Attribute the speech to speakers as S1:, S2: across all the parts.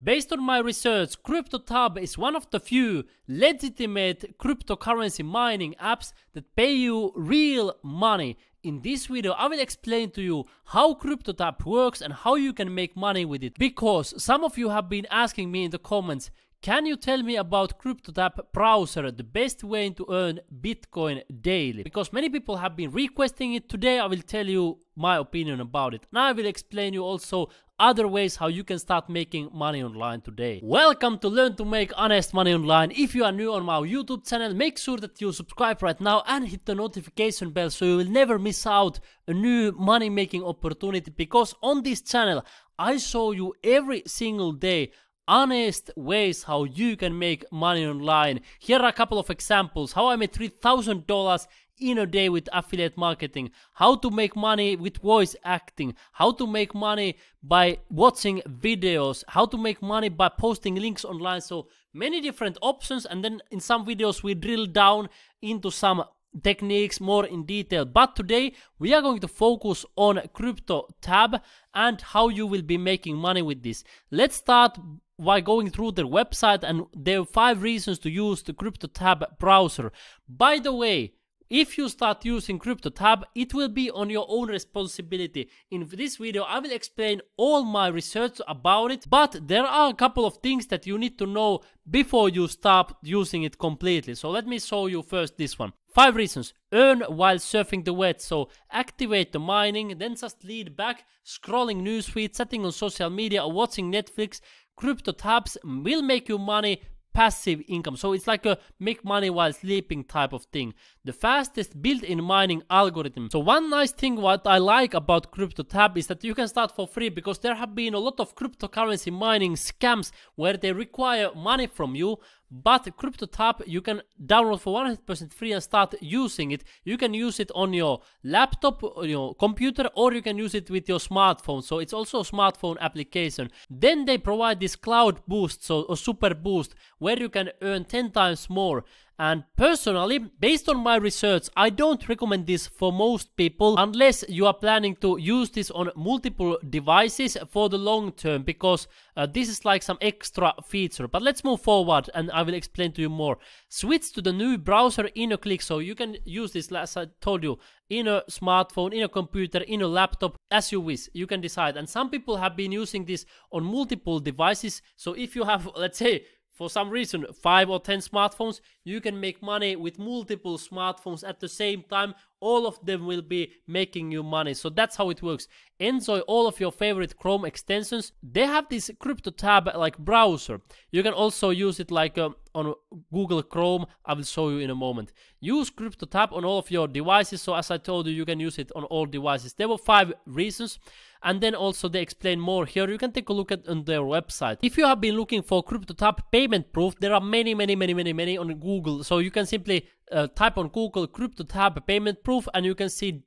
S1: Based on my research, CryptoTab is one of the few legitimate cryptocurrency mining apps that pay you real money. In this video, I will explain to you how CryptoTab works and how you can make money with it. Because some of you have been asking me in the comments, can you tell me about CryptoTab browser, the best way to earn Bitcoin daily? Because many people have been requesting it. Today I will tell you my opinion about it. Now I will explain you also other ways how you can start making money online today. Welcome to Learn to Make Honest Money Online. If you are new on my YouTube channel, make sure that you subscribe right now and hit the notification bell so you will never miss out a new money making opportunity because on this channel I show you every single day honest ways how you can make money online. Here are a couple of examples how I made $3,000 in a day with affiliate marketing, how to make money with voice acting, how to make money by watching videos, how to make money by posting links online. So many different options. And then in some videos, we drill down into some techniques more in detail. But today we are going to focus on crypto tab and how you will be making money with this. Let's start by going through their website and there are five reasons to use the CryptoTab browser. By the way, if you start using CryptoTab, it will be on your own responsibility. In this video, I will explain all my research about it, but there are a couple of things that you need to know before you start using it completely. So let me show you first this one. Five reasons. Earn while surfing the web. So activate the mining, then just lead back, scrolling newsfeed, chatting on social media, or watching Netflix. CryptoTabs will make you money passive income. So it's like a make money while sleeping type of thing. The fastest built-in mining algorithm. So one nice thing what I like about CryptoTab is that you can start for free because there have been a lot of cryptocurrency mining scams where they require money from you but CryptoTab you can download for 100% free and start using it. You can use it on your laptop, your computer, or you can use it with your smartphone. So it's also a smartphone application. Then they provide this cloud boost, so a super boost, where you can earn 10 times more. And personally, based on my research, I don't recommend this for most people unless you are planning to use this on multiple devices for the long term because uh, this is like some extra feature. But let's move forward and I will explain to you more. Switch to the new browser in a click so you can use this as I told you in a smartphone, in a computer, in a laptop, as you wish. You can decide. And some people have been using this on multiple devices. So if you have, let's say, for some reason 5 or 10 smartphones you can make money with multiple smartphones at the same time all of them will be making you money. So that's how it works. Enjoy all of your favorite chrome extensions. They have this CryptoTab like browser. You can also use it like uh, on google chrome. I will show you in a moment. Use CryptoTab on all of your devices. So as i told you you can use it on all devices. There were five reasons. And then also they explain more here. You can take a look at on their website. If you have been looking for CryptoTab payment proof there are many many many many many on google. So you can simply uh, type on google CryptoTab payment proof and you can see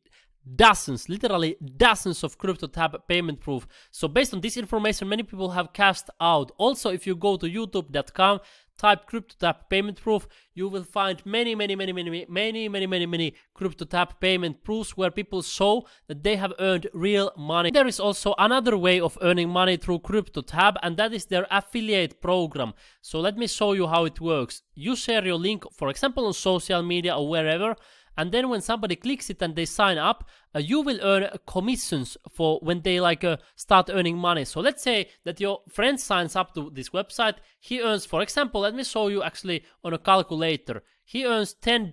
S1: dozens, literally dozens of CryptoTab payment proof. So based on this information, many people have cashed out. Also, if you go to youtube.com type CryptoTab payment proof, you will find many, many, many, many, many, many, many, many CryptoTab payment proofs where people show that they have earned real money. There is also another way of earning money through CryptoTab, and that is their affiliate program. So let me show you how it works. You share your link, for example, on social media or wherever, and then when somebody clicks it and they sign up uh, you will earn commissions for when they like uh, start earning money. So let's say that your friend signs up to this website. He earns for example let me show you actually on a calculator. He earns $10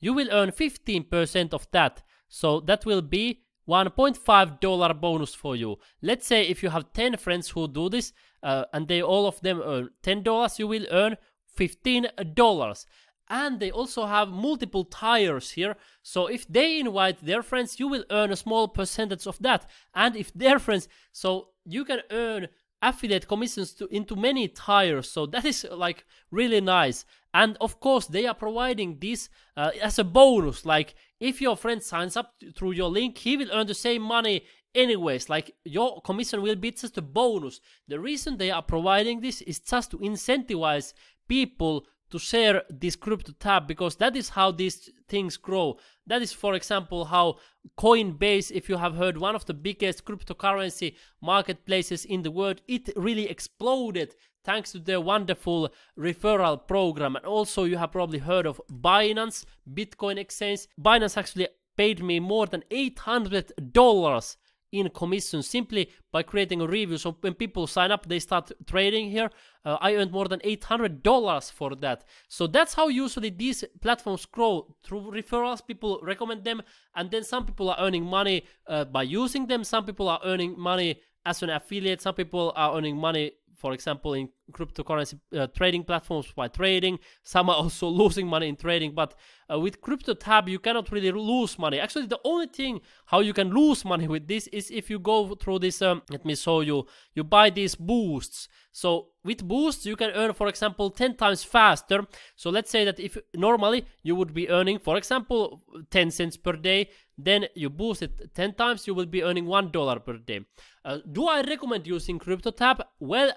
S1: you will earn 15% of that. So that will be $1.5 bonus for you. Let's say if you have 10 friends who do this uh, and they all of them earn $10, you will earn $15 and they also have multiple tires here. So if they invite their friends you will earn a small percentage of that. And if their friends so you can earn affiliate commissions to, into many tires. So that is like really nice. And of course they are providing this uh, as a bonus. Like if your friend signs up through your link he will earn the same money anyways. Like your commission will be just a bonus. The reason they are providing this is just to incentivize people to share this CryptoTab because that is how these things grow. That is, for example, how Coinbase, if you have heard, one of the biggest cryptocurrency marketplaces in the world, it really exploded thanks to their wonderful referral program. And also, you have probably heard of Binance, Bitcoin exchange. Binance actually paid me more than $800 in commission simply by creating a review. So when people sign up, they start trading here. Uh, I earned more than $800 for that. So that's how usually these platforms grow through referrals. People recommend them, and then some people are earning money uh, by using them. Some people are earning money as an affiliate. Some people are earning money for example, in cryptocurrency uh, trading platforms by trading. Some are also losing money in trading, but uh, with CryptoTab, you cannot really lose money. Actually, the only thing how you can lose money with this is if you go through this. Um, let me show you. You buy these boosts. So with boosts, you can earn, for example, 10 times faster. So let's say that if normally you would be earning, for example, 10 cents per day, then you boost it 10 times, you will be earning $1 per day. Uh, do I recommend using CryptoTab? Well,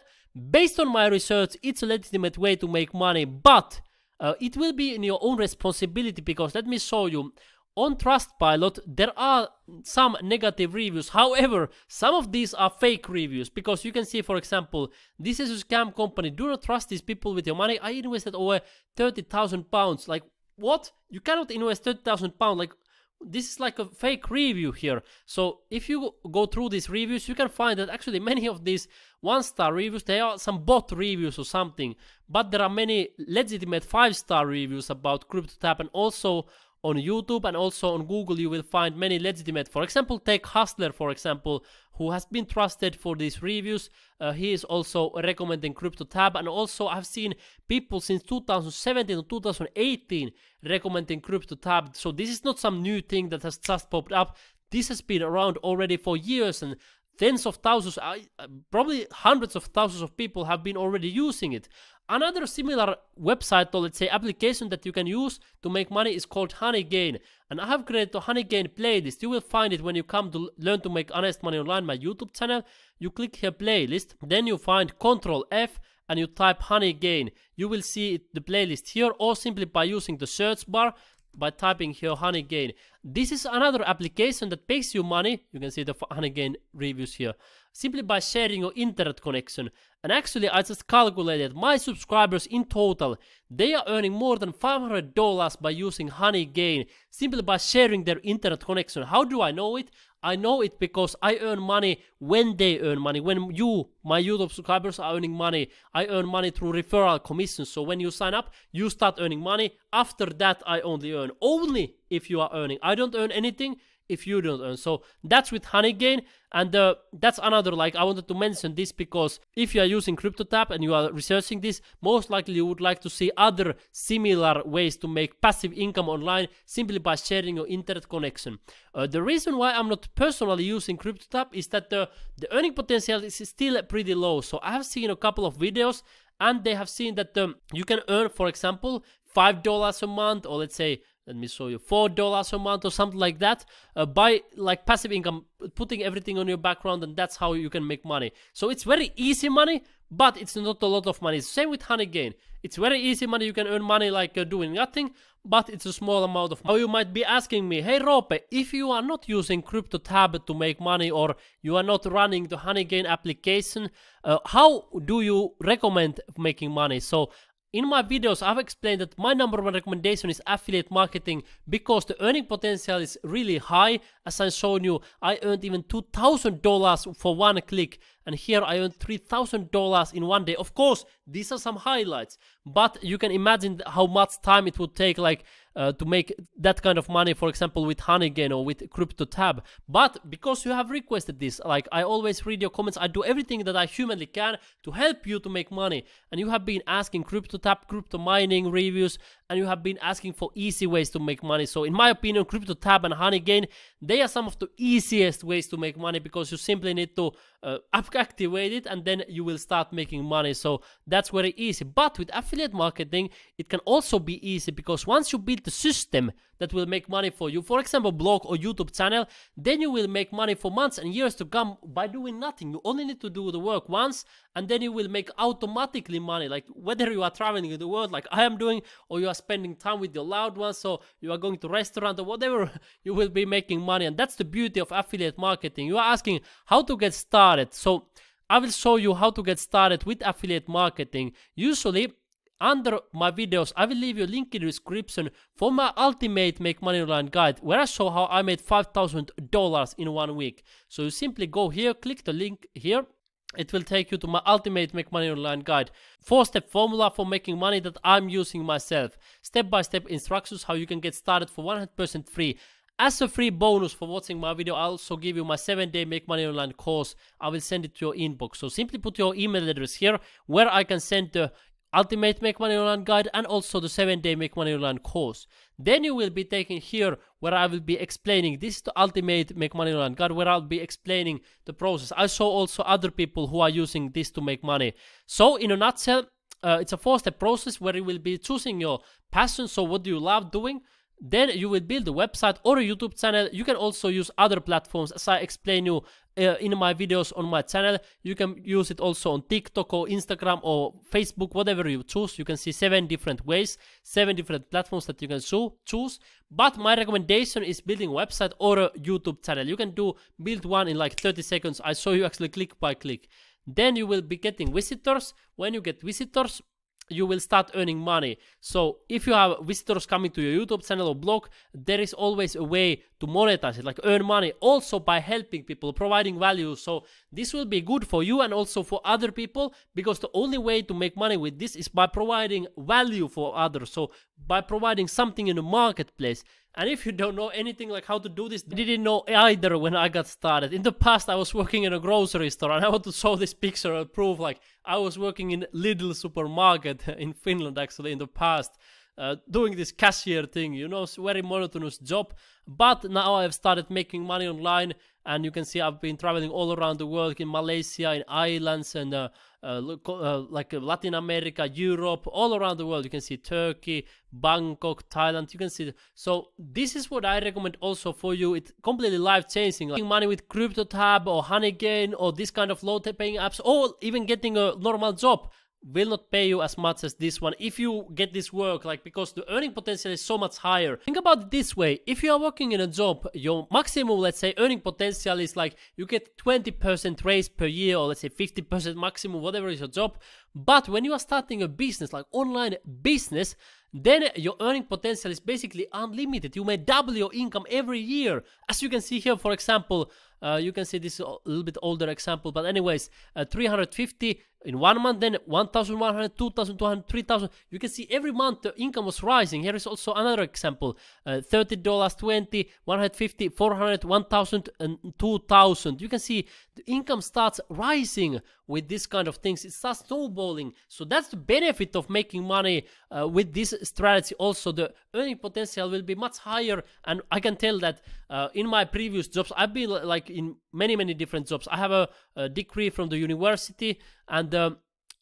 S1: based on my research, it's a legitimate way to make money, but uh, it will be in your own responsibility because let me show you. On Trustpilot, there are some negative reviews. However, some of these are fake reviews because you can see, for example, this is a scam company. Do not trust these people with your money. I invested over 30,000 pounds. Like, what? You cannot invest 30,000 pounds. Like, this is like a fake review here. So if you go through these reviews, you can find that actually many of these one star reviews, they are some bot reviews or something. But there are many legitimate five star reviews about CryptoTab and also on YouTube and also on Google you will find many legitimate. For example, take Hustler for example, who has been trusted for these reviews. Uh, he is also recommending CryptoTab and also I've seen people since 2017 or 2018 recommending CryptoTab. So this is not some new thing that has just popped up. This has been around already for years and tens of thousands, uh, probably hundreds of thousands of people have been already using it. Another similar website or let's say application that you can use to make money is called Honeygain. And I have created a Honeygain playlist. You will find it when you come to learn to make honest money online, my YouTube channel. You click here playlist, then you find Control F and you type Honeygain. You will see the playlist here or simply by using the search bar by typing here Honeygain. This is another application that pays you money. You can see the Honeygain reviews here. Simply by sharing your internet connection. And actually I just calculated my subscribers in total. They are earning more than $500 by using Honeygain. Simply by sharing their internet connection. How do I know it? I know it because I earn money when they earn money. When you, my YouTube subscribers, are earning money, I earn money through referral commissions. So when you sign up, you start earning money. After that, I only earn only if you are earning. I don't earn anything if you don't earn. So that's with Honeygain. And uh, that's another, like, I wanted to mention this because if you are using CryptoTab and you are researching this, most likely you would like to see other similar ways to make passive income online simply by sharing your internet connection. Uh, the reason why I'm not personally using CryptoTab is that the, the earning potential is still pretty low. So I have seen a couple of videos and they have seen that um, you can earn, for example, $5 a month or let's say let me show you. Four dollars a month or something like that. Uh, by like passive income putting everything on your background and that's how you can make money. So it's very easy money but it's not a lot of money. Same with Honeygain it's very easy money. You can earn money like uh, doing nothing but it's a small amount of money. Now you might be asking me, hey Roope, if you are not using CryptoTab to make money or you are not running the Honeygain application, uh, how do you recommend making money? So in my videos, I've explained that my number one recommendation is affiliate marketing because the earning potential is really high. As I've shown you, I earned even $2,000 for one click and here I earned $3,000 in one day. Of course, these are some highlights, but you can imagine how much time it would take like uh, to make that kind of money, for example, with Honeygain or with CryptoTab. But because you have requested this, like I always read your comments, I do everything that I humanly can to help you to make money. And you have been asking CryptoTab, crypto mining reviews, and you have been asking for easy ways to make money. So in my opinion, CryptoTab and Honeygain, they are some of the easiest ways to make money because you simply need to uh, activate it and then you will start making money. So that's very easy. But with affiliate marketing, it can also be easy because once you build the system that will make money for you. For example, blog or YouTube channel. Then you will make money for months and years to come by doing nothing. You only need to do the work once and then you will make automatically money. Like whether you are traveling in the world like I am doing or you are spending time with your loved ones so you are going to restaurant or whatever, you will be making money. And that's the beauty of affiliate marketing. You are asking how to get started. So I will show you how to get started with affiliate marketing. Usually under my videos, I will leave you a link in the description for my ultimate make money online guide where I show how I made $5,000 in one week. So you simply go here, click the link here. It will take you to my ultimate make money online guide. Four step formula for making money that I'm using myself. Step by step instructions how you can get started for 100% free. As a free bonus for watching my video, I'll also give you my 7 day Make Money Online course. I will send it to your inbox. So simply put your email address here where I can send the Ultimate Make Money Online guide and also the 7 day Make Money Online course. Then you will be taken here where I will be explaining this is the Ultimate Make Money Online guide where I'll be explaining the process. I saw also other people who are using this to make money. So in a nutshell, uh, it's a four step process where you will be choosing your passion. So what do you love doing? Then you will build a website or a youtube channel. You can also use other platforms as i explain you uh, in my videos on my channel. You can use it also on tiktok or instagram or facebook whatever you choose. You can see seven different ways seven different platforms that you can so choose. But my recommendation is building website or a youtube channel. You can do build one in like 30 seconds. I show you actually click by click. Then you will be getting visitors. When you get visitors you will start earning money. So if you have visitors coming to your YouTube channel or blog, there is always a way to monetize it, like earn money also by helping people, providing value. So this will be good for you and also for other people because the only way to make money with this is by providing value for others. So by providing something in the marketplace. And if you don't know anything like how to do this, I didn't know either when I got started. In the past, I was working in a grocery store and I want to show this picture and prove like I was working in Lidl supermarket in Finland actually in the past. Uh, doing this cashier thing, you know, very monotonous job. But now I've started making money online, and you can see I've been traveling all around the world in Malaysia, in islands, and uh, uh, uh like uh, Latin America, Europe, all around the world. You can see Turkey, Bangkok, Thailand. You can see. So this is what I recommend also for you. It's completely life changing. Like money with CryptoTab or Honeygain or this kind of low paying apps, or even getting a normal job will not pay you as much as this one if you get this work like because the earning potential is so much higher. Think about it this way. If you are working in a job your maximum let's say earning potential is like you get 20% raise per year or let's say 50% maximum whatever is your job. But when you are starting a business like online business then your earning potential is basically unlimited. You may double your income every year. As you can see here for example uh, you can see this a little bit older example but anyways uh, 350 in one month then 1100 2200 3000 you can see every month the income was rising. Here is also another example uh, 30 dollars 20 150 400 1000 and 2000 you can see the income starts rising with this kind of things. It starts snowballing. So that's the benefit of making money uh, with this strategy also the earning potential will be much higher. And i can tell that uh, in my previous jobs i've been like in many many different jobs. I have a, a degree from the university and um,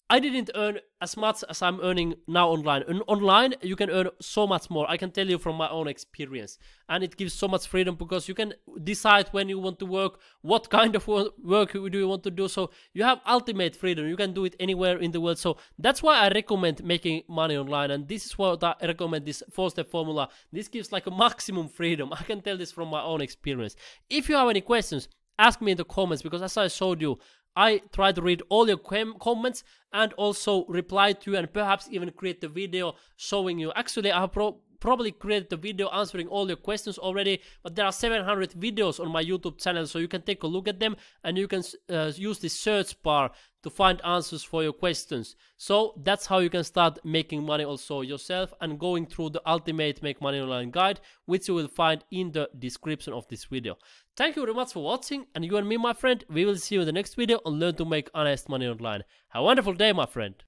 S1: I didn't earn as much as I'm earning now online. And online, you can earn so much more. I can tell you from my own experience. And it gives so much freedom because you can decide when you want to work, what kind of work do you want to do. So you have ultimate freedom. You can do it anywhere in the world. So that's why I recommend making money online. And this is what I recommend this four step formula. This gives like a maximum freedom. I can tell this from my own experience. If you have any questions, ask me in the comments because as I showed you, I try to read all your comments and also reply to you and perhaps even create a video showing you. Actually, I have pro probably created a video answering all your questions already but there are 700 videos on my youtube channel so you can take a look at them and you can uh, use the search bar to find answers for your questions. So that's how you can start making money also yourself and going through the ultimate make money online guide, which you will find in the description of this video. Thank you very much for watching and you and me my friend, we will see you in the next video and learn to make honest money online. Have a wonderful day my friend.